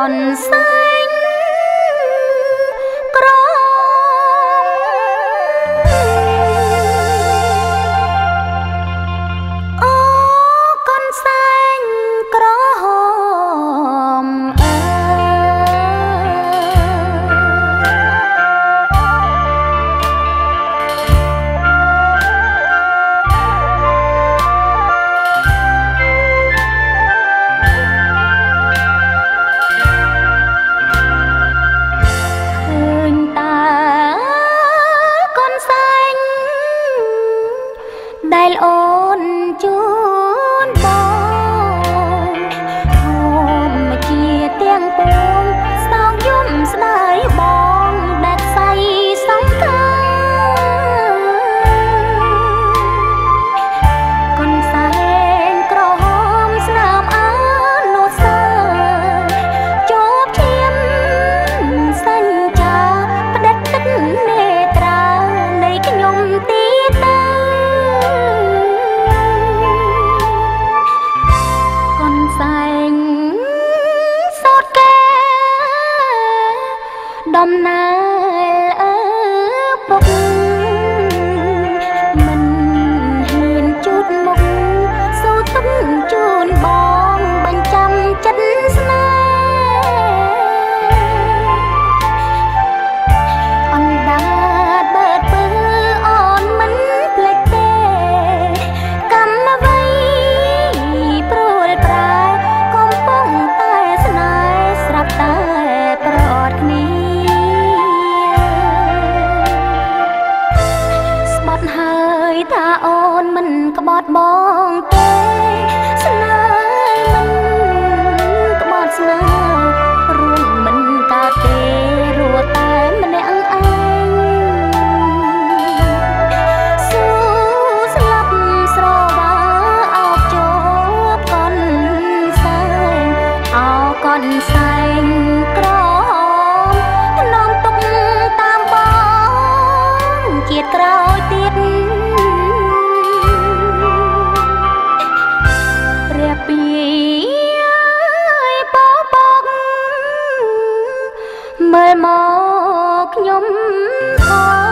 còn xa ដែលអូនជួ ลมหนาว ត់ហើយថាអូនមិនក្បត់បងទេស្នេហ៍មិនក្បត់ស្នេហ៍រួមមិនកើតទេរួចតែម្នាក់ឯងសូស្លាប់ស្រវាអោបជាប់កនសែងអោកនសែង មើលមកខ្ញុំផង